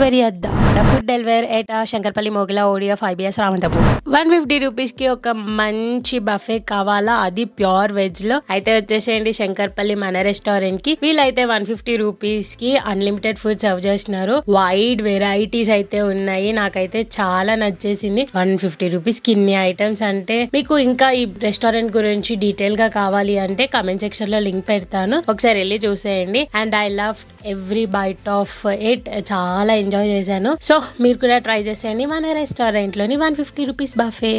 Delivery అద్దా food delivery at Shankarpally మోగిల ODF five BS Ramanthapur. One fifty రూపీస్కి ఒక మంచి బఫే కావాలా? అది ప్యూర్ వెజ్లో. అయితే వచ్చేసేయండి శంకర్పల్లి మన రెస్టారెంట్కి. వీళ్ళైతే వన్ ఫిఫ్టీ రూపీస్కి అన్లిమిటెడ్ ఫుడ్ సర్వ్ చేస్తున్నారు. వైడ్ వెరైటీస్ అయితే ఉన్నాయి. నాకైతే చాలా నచ్చేసింది. వన్ ఫిఫ్టీ రూపీస్కి ఇన్ని ఐటమ్స్ అంటే మీకు ఇంకా ఈ రెస్టారెంట్ గురించి డీటెయిల్గా కావాలి అంటే కమెంట్ సెక్షన్లో లింక్ పెడతాను. ఒకసారి వెళ్ళి చూసేయండి. And I love every bite of it. చాలా ఎంజాయ్ చేశాను. సో మీరు కూడా ట్రై చేసేయండి మన రెస్టారెంట్లోని వన్ ఫిఫ్టీ రూపీస్ బఫే